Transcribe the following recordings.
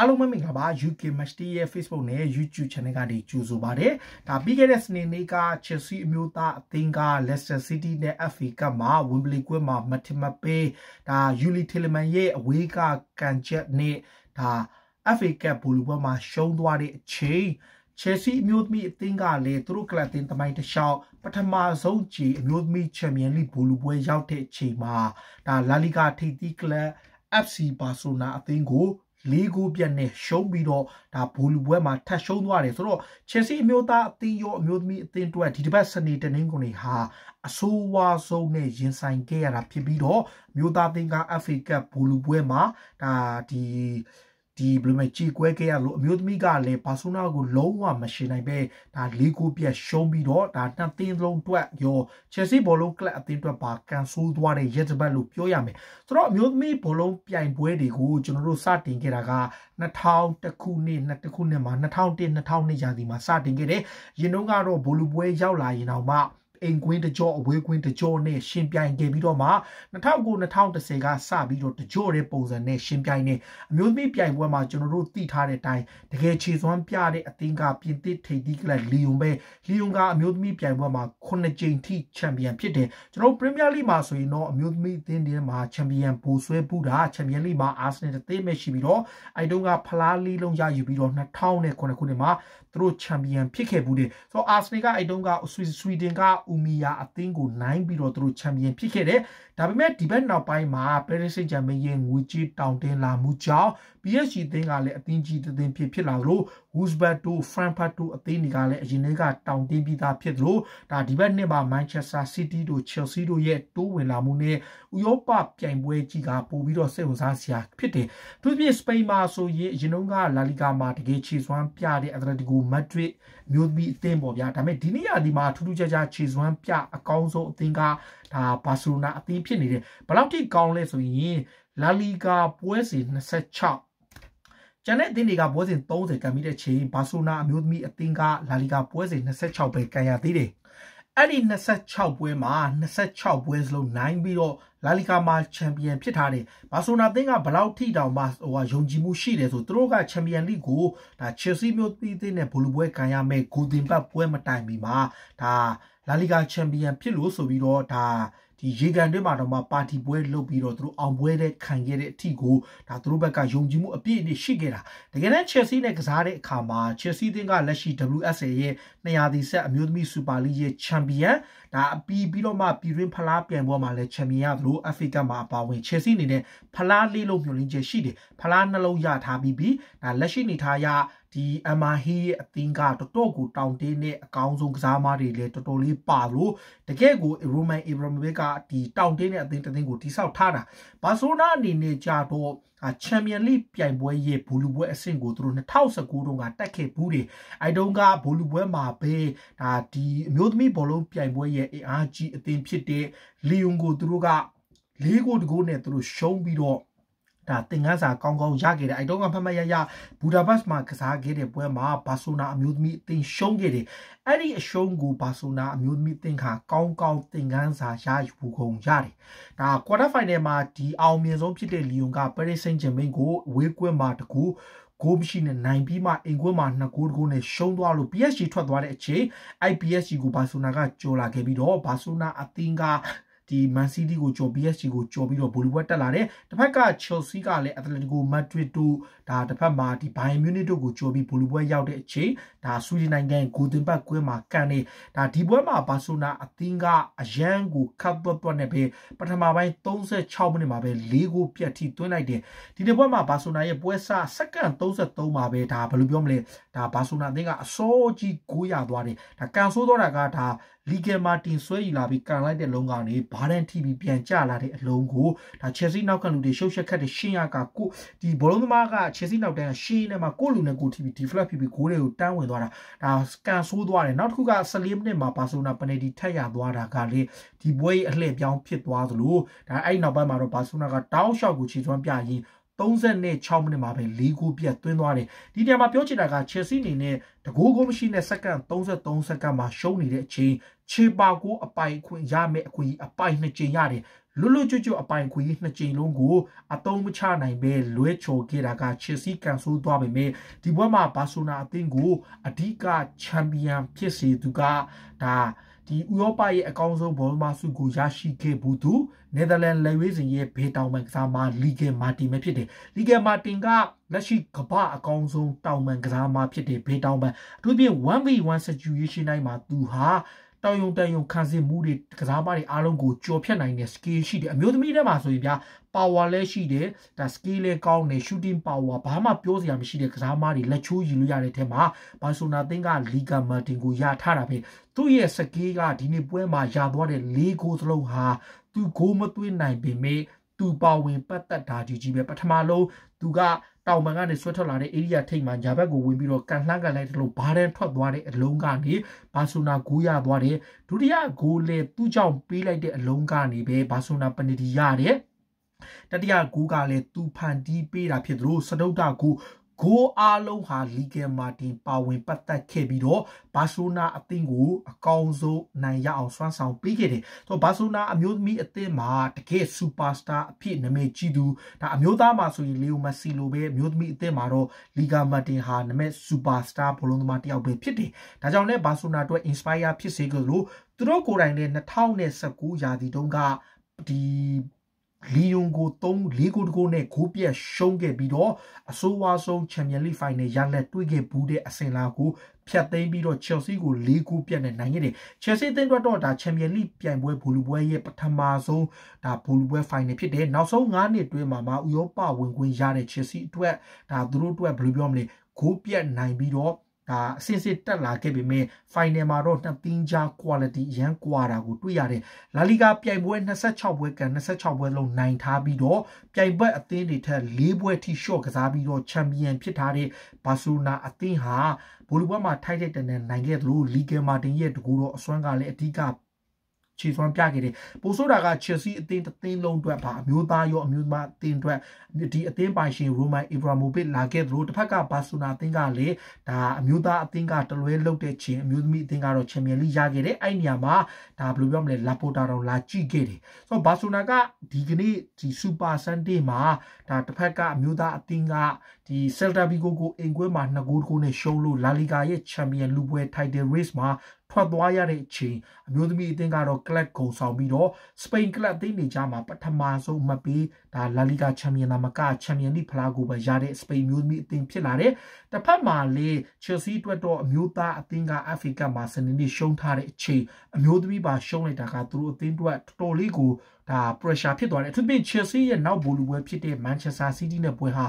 အားလုံးပဲမင်္ဂလာပါ UK Match Day ရဲ့ Facebook နဲ့ YouTube Channel ကနေကြိုဆိုပါရစေ။ဒါပြီးခဲ့တဲ့စနေနေ့က Chelsea အမျိုးသားအသင်းက Leicester City နဲ့ FA Cup မှာ Wembley ကွင်းမှာမထမပေးဒါ Yuli Tillman ရဲ့အဝေးကကန်ချက်နဲ့ဒါ FA Cup ဘူလူပွဲမှာရှုံးသွားတဲ့အချိန် Chelsea အမျိုးသမီးအသင်းကလည်းသူတို့ကလပ်တင်တမိုင်းတစ်လျှောက်ပထမဆုံးကြည်အမျိုးသမီးချန်ပီယံလိဘူလူပွဲရောက်တဲ့အချိန်မှာဒါလာလီဂါထိပ်သီးကလပ် FC Barcelona အသင်းကို လေးကိုပြတ်နဲ့ရှုံးပြီးတော့ဒါဘိုလူပွဲမှာထပ်ရှုံးသွားတယ်ဆိုတော့ Chelsea အမျိုးသားအသင်းရောအမျိုးသမီးအသင်းတို့ကဒီတစ်ပတ်စနေတနင်္ဂနွေဟာအဆိုးဝါးဆုံးနဲ့ရင်ဆိုင်ခဲ့ရတာဖြစ်ပြီးတော့မျိုးသားအသင်းက FA Cup ဘိုလူပွဲမှာဒါဒီ ဒီဘယ်လိုမှကြည်ကွဲခဲ့ရလို့အမျိုးသမီးကလည်းဘာဆိုနာကိုလုံးဝမရှင်နိုင်ပဲဒါလေးကိုပြတ်ရှုံးပြီးတော့ဒါနှစ်သင်းလုံးတွက်ရောချယ်ဆီဘောလုံးကလပ်အသင်းတွက်ပါကန်ဆူးသွားတဲ့ရက်တပတ်လို့ပြောရမယ်ဆိုတော့အမျိုးသမီးဘောလုံးပြိုင်ပွဲတွေကိုကျွန်တော်တို့စတင်ခဲ့တာက2000ခုနှစ်နှစ်ခုနှစ်မှာ2001 2002ရာသီမှာစတင်ခဲ့တယ်ရင်တုန်းကတော့ဘောလူပွဲရောက်လာရင်တော့မှ အိမ်ကွင်းတကြောအဝေးကွင်းတကြောနဲ့ရှင်ပြိုင်ခဲ့ပြီးတော့မှ2009-2010ကစပြီးတော့တကြောတဲ့ပုံစံနဲ့ရှင်ပြိုင်နေအမျိုးသမီးပြိုင်ပွဲမှာကျွန်တော်တို့သိထားတဲ့အတိုင်းတကယ်ခြေစွမ်းပြတဲ့အသင်းကပြင်သစ်ထိပ်သီးကလပ်လီယွန်ပဲလီယွန်ကအမျိုးသမီးပြိုင်ပွဲမှာ9ကြိမ်ထိချန်ပီယံဖြစ်တယ်ကျွန်တော်ပရီးမီးယားလိမှာဆိုရင်တော့အမျိုးသမီးအသင်းတွေမှာချန်ပီယံပိုဆွဲပူတာချန်ပီယံလိမှာအာဆင်နယ်အသင်းပဲရှိပြီးတော့အဲတုန်းကဖလားလီလုံးရယူပြီးတော့2009ခုနှစ်မှာသူတို့ချန်ပီယံဖြစ်ခဲ့ဘူးတယ်ဆိုတော့အာဆင်နယ်ကအဲတုန်းကဆွီဒင်ကဥမီယာအသင်းကိုနိုင်ပြီးတော့သူတို့ချန်ပီယံဖြစ်ခဲ့တယ်ဒါပေမဲ့ဒီဘက်နောက်ပိုင်းမှာ Paris Saint-Germain ရဲ့ငွေကြေးတောင်းတင်းလာမှုကြောင့် PSG အသင်းကလည်းအသင်းကြီးသင်းဖြစ်ဖြစ်လာလို့ Wolfsburg တို့ Frankfurt တို့အသင်းတွေကလည်းအရင်ကတောင်းတင်းပြီးသားဖြစ်လို့ဒါဒီဘက်နှစ်မှာ Manchester City တို့ Chelsea တို့ရဲ့တိုးဝင်လာမှုနဲ့ဥရောပပြိုင်ပွဲကြီးကပို့ပြီးတော့စိတ်ဝင်စားစရာဖြစ်တယ်။သူပြစပိန်မှာဆိုရင်အရင်ကလာလီဂါမှာတကယ်ခြေစွမ်းပြတဲ့ Atletico Madrid မျိုးသမီးအသင်းပေါ့ဗျာ။ဒါပေမဲ့ဒီနေ့ရာဒီမှာထူးထူးခြားခြားခြေစွမ်းပြအကောင်းဆုံးအသင်းကဒါဘာစီလိုနာအသင်းဖြစ်နေတယ်။ဘယ်လောက်ထိကောင်းလဲဆိုရင်လာလီဂါပွဲစဉ်26ကျန်တဲ့အသင်းတွေကပွဲစဉ်30ကန်ပြီးတဲ့ချိန်ဘာဆိုနာအမျိုးသမီးအသင်းကလာလီဂါပွဲစဉ်26ပဲကန်ရသေးတယ်။အဲ့ဒီ26ပွဲမှာ26ပွဲစလုံးနိုင်ပြီးတော့လာလီဂါမှာချန်ပီယံဖြစ်ထားတယ်။ဘာဆိုနာသင်းကဘလောက်ထိတောင်မှဟိုဟာယုံကြည်မှုရှိတယ်ဆိုသူတို့ကချန်ပီယံလိကိုဒါချယ်ဆီမျိုးသီးသင်းနဲ့ဘူလူပွဲကန်ရမယ်ဂိုဒင်ဘတ်ပွဲမတိုင်မီမှာဒါ လာလီဂါချန်ပီယံဖြစ်လို့ဆိုပြီးတော့ဒါဒီရေကန်တွင်းမှာတော့မှပါတီပွဲလုပ်ပြီးတော့သူတို့အောင်ပွဲတဲ့ခံခဲ့တဲ့အထိကိုဒါသူတို့ဘက်ကယုံကြည်မှုအပြည့်အဝရှိခဲ့တာတကယ်တမ်း Chelsea နဲ့ကစားတဲ့အခါမှာ Chelsea တင်းကလက်ရှိ WSL ရဲ့200ဒီဆက်အမျိုးသမီးစူပါလိရဲ့ချန်ပီယံဒါအပီပြီးတော့မှပြည်တွင်းဖလားပြိုင်ပွဲမှာလည်းချန်ပီယံရသလို FA Cup မှာအပါဝင် Chelsea အနေနဲ့ဖလားလေးလုံးမျှော်လင့်ချက်ရှိတယ်ဖလားနှလုံးရထားပြီးပြီဒါလက်ရှိနေထားရ ဒီအမာဟီရဲ့အသင်းကတော်တော်ကိုတောင်းတင်းတဲ့အကောင်းဆုံးကစားသမားတွေလည်းတော်တော်လေးပါလို့တကယ်ကိုရိုမန်အီဘရာမိုဗစ်ကဒီတောင်းတင်းတဲ့အသင်းတစ်သင်းကိုတိဆောက်ထားတာဘာဆိုနာအနေနဲ့ကြတော့ချန်ပီယံလိပြိုင်ပွဲရဲ့ဘူလူပွဲအဆင့်ကိုသူတို့2019တုန်းကတက်ခဲ့ဘူးတယ်အဲတုန်းကဘူလူပွဲမှာပဲဒါဒီအမျိုးသမီးဘောလုံးပြိုင်ပွဲရဲ့အင်အားကြီးအသင်းဖြစ်တဲ့လီယွန်ကိုသူတို့က၄ဂိုးတကိုးနဲ့သူတို့ရှုံးပြီးတော့ ဒါသင်ခန်းစာကောင်းကောင်းရခဲ့တယ်အဲတော့ကဖတ်မှတ်ရရဘူဒါဘတ်မှာကစားခဲ့တဲ့ပွဲမှာဘာဆိုနာအမျိုးသမီးအသင်းရှုံးခဲ့တယ်အဲ့ဒီအရှုံးကိုဘာဆိုနာအမျိုးသမီးအသင်းခါကောင်းကောင်းသင်ခန်းစာရယူကုန်ရတယ်ဒါကွာတာဖိုင်နယ်မှာဒီအောင်မြင်ဆုံးဖြစ်တဲ့လီယွန်ကပဲရစ်ဆင်ဂျယ်မင်ကိုဝေးကွင်းမှာတကူဂိုးမရှိနဲ့နိုင်ပြီးမှအင်ကွင်းမှာနှစ်ဂိုးတကိုးနဲ့ရှုံးသွားလို့ PSG ထွက်သွားတဲ့အချိန် IPSG ကိုဘာဆိုနာကကြော်လာခဲ့ပြီးတော့ဘာဆိုနာအသင်းက ဒီ Man City ကိုကြော် PSG ကိုကြော်ပြီးတော့ဗိုလ်လူပွဲတက်လာတယ်တစ်ဖက်က Chelsea ကလည်း Atletico Madrid တို့ဒါတစ်ဖက်မှာဒီ Bayern Munich တို့ကိုကြော်ပြီးဗိုလ်လူပွဲရောက်တဲ့အချိန်ဒါဆွီဒင်နိုင်ငံဂိုတင်ဘတ်ကွင်းမှာကန်နေဒါဒီပွဲမှာဘာဆိုနာအသင်းကအရန်ကိုခတ်သွက်သွက်နဲ့ပဲပထမပိုင်း36မိနစ်မှာပဲ၄ဂိုးပြတ်ထိသွင်းလိုက်တယ်ဒီဒီပွဲမှာဘာဆိုနာရဲ့ပွဲစစက္ကန့်33မှာပဲဒါဘယ်လိုပြောမလဲဒါဘာဆိုနာအသင်းကအစောကြီးကိုရသွားတယ်ဒါကန်ဆိုးတော့တာကဒါလီဂယ်မာတင်ဆွဲယူလာပြီးကန်လိုက်တဲ့လုံးကနေဘာဒန်တီဗီပြန်ကျလာတဲ့အလုံးကိုဒါချယ်ဆီနောက်ခံလူတွေရှုပ်ရှက်ခတ်တဲ့ရှင်းရကကိုဒီဘောလုံးသမားကချယ်ဆီနောက်တန်းရှင်းနေမှာကိုလူနဲ့ကိုတီဗီဒီဖလက်ဖီဗီဂိုးတွေကိုတန်းဝင်သွားတာဒါကန်ဆိုးသွားတယ်နောက်တစ်ခုက14မိနစ်မှာဘာဆိုနာပနယ်တီထက်ရသွားတာကလေဒီပွဲအလှည့်ပြောင်းဖြစ်သွားသလိုဒါအဲ့နောက်ပိုင်းမှာတော့ဘာဆိုနာကတောင်းလျှောက်ကိုခြေစွမ်းပြရင်း36မိနစ်မှာပဲ၄ဂိုးပြတ်သွင်းသွားတယ်ဒီနေရာမှာပြောချင်တာက Chelsea အနေနဲ့တကိုးကိုမရှိတဲ့စက္ကန့်33စက္ကန့်မှာရှုံးနေတဲ့အချိန် ခြေပါကိုအပိုင်ခွင့်ရမယ်အခွင့်အပိုင်နှစ်ချိန်ရတယ်လွတ်လွတ်ကျွတ်ကျွတ်အပိုင်ခွေနှစ်ကြိမ်လုံးကိုအသုံးမချနိုင်ပဲလွဲချော်ခဲ့တာကချယ်ဆီကန်ဆယ်သွားပေမဲ့ဒီဘွဲမှာဘာဆိုနာအသင်းကိုအဓိကချန်ပီယံဖြစ်စေသူကဒါဒီဥရောပရဲ့အကောင်းဆုံးဘောလုံးမဆုကိုရရှိခဲ့ဘူးသူနယ်သာလန်လက်ဝေးစင်ရဲ့ဘေးတောင်ပန်ကစားမလီဂယ်မာတင်ပဲဖြစ်တယ်လီဂယ်မာတင်ကလက်ရှိကမ္ဘာအကောင်းဆုံးတောင်ပန်ကစားမဖြစ်တယ်ဘေးတောင်ပန်အထူးဖြင့် 1v1 situation တိုင်းမှာသူဟာ တောင်ယုံတန်ယုံခံစစ်မှုတွေကစားမတွေအားလုံးကိုကြော်ဖြတ်နိုင်တဲ့ skill ရှိတယ်အမျိုးသမီးတွေမှာဆိုရင်ဗျာ power လည်းရှိတယ်ဒါ skill လည်းကောင်းတယ် shooting power ဘာမှပြောစရာမရှိတဲ့ကစားမတွေလက်ချိုးယူလို့ရတဲ့ထဲမှာဘာဆိုနာသင်းကလီဂါမာတင်ကိုရထားတာပဲသူ့ရဲ့ skill ကဒီနေ့ပွဲမှာရသွားတဲ့၄ဂိုးစလုံးဟာသူဂိုးမသွင်းနိုင်ပေမဲ့ သူပါဝင်ပတ်သက်တာကြီးကြီးပဲပထမလုံးသူကတောင်ပံကနေဆွဲထွက်လာတဲ့ area ထိပ်မှာညာဘက်ကိုဝင်ပြီးတော့ကန်လှမ်းကန်လိုက်တယ်လို့ဘားတန်းထွက်သွားတဲ့အလုံးကနေဘာဆိုနာဂိုးရသွားတယ်ဒုတိယဂိုးလေသူ့ကြောင့်ပေးလိုက်တဲ့အလုံးကနေပဲဘာဆိုနာပနတီရတယ်တတိယဂိုးကလည်းသူဖန်တီးပေးတာဖြစ်သလိုစတုတ္တဂိုး ဂိုးအားလုံးဟာလီဂယ်မာတင်ပါဝင်ပတ်သက်ခဲ့ပြီးတော့ဘာဆိုနာအသင်းကိုအကောင်းဆုံးနိုင်ရအောင်စွမ်းဆောင်ပေးခဲ့တယ်။ဆိုတော့ဘာဆိုနာအမျိုးသမီးအသင်းမှာတကယ်စူပါစတာအဖြစ်နာမည်ကြီးသူဒါအမျိုးသားမှာဆိုရင်လီယိုမက်ဆီလိုပဲအမျိုးသမီးအသင်းမှာတော့လီဂါမာတင်ဟာနာမည်စူပါစတာဘောလုံးသမားတစ်ယောက်ပဲဖြစ်တယ်။ဒါကြောင့်လည်းဘာဆိုနာအတွက် inspire ဖြစ်စေကြလို့သူတို့ကိုယ်တိုင်လည်း2019ရာသီတုန်းကဒီ လီယွန်ကို3 4ဂိုးတကိုးနဲ့ဂိုးပြတ်ရှုံးခဲ့ပြီးတော့အဆိုးဝါးဆုံးချန်ပီယံလိဖိုင်နယ်ရလက်တွေ့ခဲ့ဘူးတဲ့အဆင့်လာကိုဖြတ်သိမ်းပြီးတော့ချယ်ဆီကို၄ဂိုးပြတ်နဲ့နိုင်ခဲ့တယ်ချယ်ဆီအသင်းအတွက်တော့ဒါချန်ပီယံလိပြိုင်ပွဲဘူလူပွဲရဲ့ပထမဆုံးဒါဘူလူပွဲဖိုင်နယ်ဖြစ်တယ်နောက်ဆုံး9နှစ်တွင်းမှာမှဥရောပဝင်ခွင့်ရတဲ့ချယ်ဆီအတွက်ဒါသူတို့အတွက်ဘယ်လိုပြောမလဲဂိုးပြတ်နိုင်ပြီးတော့ ဒါအစစ်စစ်တက်လာခဲ့ပေမဲ့ final မှာတော့နှစ်သင်းကြား quality ရန်ကွာတာကိုတွေ့ရတယ်။လာလီဂါပြိုင်ပွဲ26ပွဲကန်26ပွဲလုံးနိုင်ထားပြီးတော့ပြိုင်ပွဲအသင်းတွေထက်၄ပွဲထိ short ကစားပြီးတော့ champion ဖြစ်ထားတဲ့ဘာစီလိုနာအသင်းဟာဘိုလီပွဲမှာထိုက်တဲ့တန်နဲ့နိုင်ခဲ့သလိုလီဂယ်မာတင်ရဲ့တကူတော့အစွမ်းကလည်းအဓိက ခြေစွမ်းပြခဲ့တယ်ပိုဆိုးတာက Chelsea အသင်းတစ်သင်းလုံးအတွက်ပါအမျိုးသားရောအမျိုးသမအသင်းအတွက်ဒီအသင်းပိုင်ရှင် Roman Ibrahimovic လာခဲ့သလိုတစ်ဖက်က Barcelona အသင်းကလည်းဒါအမျိုးသားအသင်းကတလွဲလုတ်တဲ့ချင်းအမျိုးသမီးအသင်းကတော့ Champions League ရခဲ့တယ်အဲ့နေရာမှာဒါဘယ်လိုပြောမလဲ Laporta တော့လာကြည့်ခဲ့တယ်ဆိုတော့ Barcelona ကဒီကနေ့ဒီ Super Sunday မှာဒါတစ်ဖက်ကအမျိုးသားအသင်းကဒီ Celta Vigo ကိုအင်ကွဲမှာ2ဂိုးတကိုးနဲ့ရှုံးလို့ La Liga ရဲ့ Champion လူပွဲ Title Race မှာ ထွက်သွားရတဲ့အချိန်အမျိုးသမီးအသင်းကတော့ကလပ်ကုံဆောင်ပြီးတော့စပိန်ကလပ်အသင်းတွေကြားမှာပထမဆုံးမှတ်ပြီးဒါလာလီဂါချန်ပီယံနာမကချန်ပီယံလိဖလားကိုပဲရတဲ့စပိန်မျိုးသမီးအသင်းဖြစ်လာတယ်။တစ်ဖက်မှာလေချယ်ဆီအတွက်တော့အမျိုးသားအသင်းက FA ကမှာစနေနေ့ရှုံးထားတဲ့အချိန်အမျိုးသမီးပါရှုံးလိုက်တာကသူတို့အသင်းအတွက်တော်တော်လေးကိုဒါ pressure ဖြစ်သွားတယ်အထူးဖြင့် Chelsea ရဲ့နောက်ဘိုလူပွဲဖြစ်တဲ့ Manchester City နဲ့ပွဲဟာ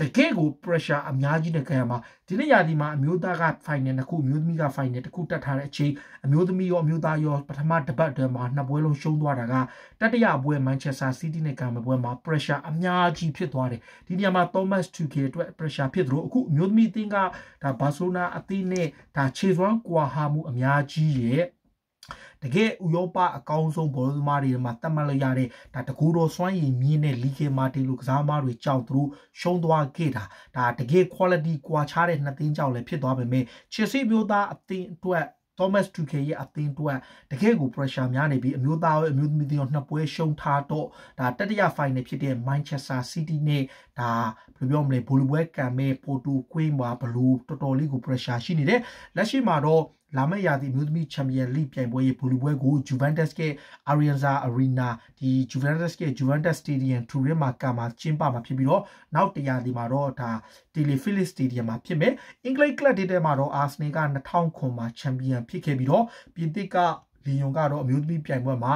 တကယ်ကို pressure အများကြီးနဲ့ခံရမှာဒီနေ့ရာသီမှာအမျိုးသားက final တစ်ခုအမျိုးသမီးက final တစ်ခုတက်ထားတဲ့အချိန်အမျိုးသမီးရောအမျိုးသားရောပထမတစ်ပတ်တည်းမှာနှစ်ပွဲလုံးရှုံးသွားတာကတတိယပွဲ Manchester City နဲ့ကံပွဲမှာ pressure အများကြီးဖြစ်သွားတယ်ဒီနေရာမှာ Thomas Tuchel အတွက် pressure ဖြစ်သလိုအခုအမျိုးသမီးအသင်းကဒါ Barcelona အသင်းနဲ့ဒါခြေစွမ်းကွာဟမှုအများကြီးရဲ့ တကယ်ဥရောပအကောင်းဆုံးဘောလုံးသမားတွေမှာတတ်မှတ်လို့ရတဲ့ဒါတကူတော်စွမ်းရည်မြင့်တဲ့လီဂေမာတီလိုကစားသမားတွေကြောင့်သူတို့ရှုံးသွားခဲ့တာဒါတကယ် quality ကွာခြားတဲ့နှစ်သင်းကြောင့်လည်းဖြစ်သွားပေမဲ့ Chelsea မျိုးသားအသင်းအတွက် Thomas Tuchel ရဲ့အသင်းအတွက်တကယ်ကို pressure များနေပြီးအမျိုးသားရောအမျိုးသမီးတွေရောနှစ်ပွဲရှုံးထားတော့ဒါတတိယ final ဖြစ်တဲ့ Manchester City နဲ့ဒါဘယ်လိုပြောမလဲဘိုလ်ပွဲကံမဲ့ပိုတိုကွင်းမှာဘလို့တော်တော်လေးကို pressure ရှိနေတယ်လက်ရှိမှာတော့ လာမယ့်ရာသီမျိုးသမီးချန်ပီယံလိပြိုင်ပွဲရဲ့ဘူလီပွဲကို Juventus ရဲ့ Arianza Arena ဒီ Juventus ရဲ့ Juventus Stadium Turin မှာကမှာကျင်းပမှာဖြစ်ပြီးတော့နောက်တရာသီမှာတော့ဒါ Telephilip Stadium မှာဖြစ်မယ်အင်္ဂလိပ်ကလပ်တွေထဲမှာတော့ Arsenal က2000ခုမှာချန်ပီယံဖြစ်ခဲ့ပြီးတော့ပြင်သစ်ကလီယွန်ကတော့အမျိုးသမီးပြိုင်ပွဲမှာ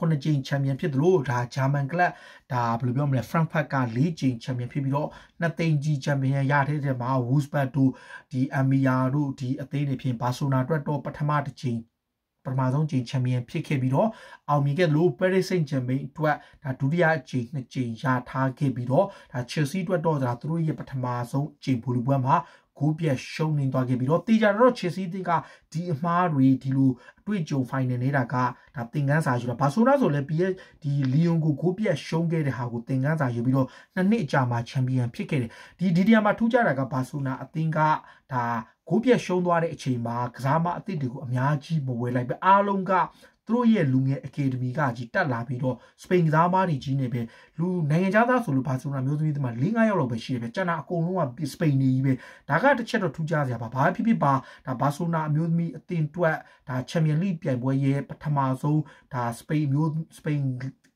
ခုနှစ်ကြိမ်ချန်ပီယံဖြစ်သလိုဒါဂျာမန်ကလပ်ဒါဘယ်လိုပြောမလဲဖရန့်ဖတ်က၄ကြိမ်ချန်ပီယံဖြစ်ပြီးတော့နှစ်သိန်းကြီးချန်ပီယံရတဲ့တဲ့မှာဝူစဘတ်တို့ဒီအမီယာတို့ဒီအသင်းတွေဖြင့်ဘာဆိုနာအတွက်တော့ပထမတစ်ကြိမ်ပထမဆုံးကြိမ်ချန်ပီယံဖြစ်ခဲ့ပြီးတော့အောင်မြင်ခဲ့လို့ Paris Saint-Germain အတွက်ဒါဒုတိယကြိမ်နှစ်ကြိမ်ရထားခဲ့ပြီးတော့ဒါ Chelsea အတွက်တော့ဒါသူတို့ရဲ့ပထမဆုံးကြိမ်ဘူလီပွဲမှာ ဂိုးပြတ်ရှုံးနေသွားခဲ့ပြီးတော့တေချာတော့ Chelsea အသင်းကဒီအမားတွေဒီလိုအတွေ့အကြုံ final နေတာကဒါသင်ခန်းစာယူတာဘာဆိုတော့ဆိုလဲ PS ဒီလီယွန်ကိုဂိုးပြတ်ရှုံးခဲ့တဲ့ဟာကိုသင်ခန်းစာယူပြီးတော့နှစ်နှစ်အကြာမှာချန်ပီယံဖြစ်ခဲ့တယ်ဒီဒီဒီယာမှာထူးခြားတာကဘာဆိုနာအသင်းကဒါဂိုးပြတ်ရှုံးသွားတဲ့အချိန်မှာကစားမအသစ်တွေကိုအများကြီးမဝယ်လိုက်ပဲအားလုံးက သူသူတို့ရဲ့လူငယ်အကယ်ဒမီကကြီးတက်လာပြီးတော့စပိန်ကစားမားတွေကြီးနေပဲလူနိုင်ငံခြားသားဆိုလို့ဘာဆိုနာမျိုးသမီးတွေမှာ၄၅ယောက်လောက်ပဲရှိတယ်ပဲကျန်တာအကုန်လုံးကစပိန်နေကြီးပဲဒါကတစ်ချက်တော့ထူးခြားစရာပါဘာဖြစ်ဖြစ်ပါဒါဘာဆိုနာအမျိုးသမီးအသင်းတွက်ဒါချန်ပီယံလိပြိုင်ပွဲရဲ့ပထမဆုံးဒါစပိန်မျိုးစပိန်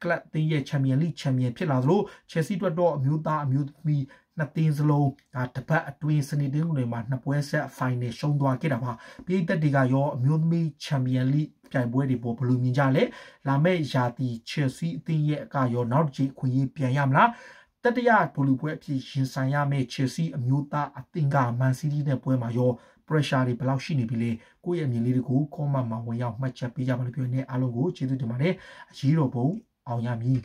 ကလပ်တင်းရဲ့ချန်ပီယံလိချန်ပီယံဖြစ်လာသလိုချယ်ဆီတွက်တော့အမျိုးသားအမျိုးသမီး နှစ်သင်းစလုံးဒါတပတ်အတွင်းစနေတင်းတွေမှာနှစ်ပွဲဆက်ဖိုင်နယ်ရှုံးသွားခဲ့တာပါပြည်သက်တွေကရောအမျိုးသမီးချန်ပီယံလိပြိုင်ပွဲတွေပေါ်ဘယ်လိုမြင်ကြလဲလာမယ့်ရာသီချယ်ဆီအသင်းရဲ့အကရောနောက်တစ်ချိန်အခွင့်အရေးပြန်ရမလားတတရဘူလူပွဲအဖြစ်ရင်ဆိုင်ရမယ့် Chelsea အမျိုးသားအသင်းက Man City နဲ့ပွဲမှာရော pressure တွေဘယ်လောက်ရှိနေပြီလဲကိုယ့်ရဲ့အမြင်လေးတွေကို comment မှာဝင်ရောက်မှတ်ချက်ပေးကြပါလို့ပြောနေအားလုံးကိုကျေးဇူးတင်ပါတယ်အရေးတော်ပုံအောင်ရမည်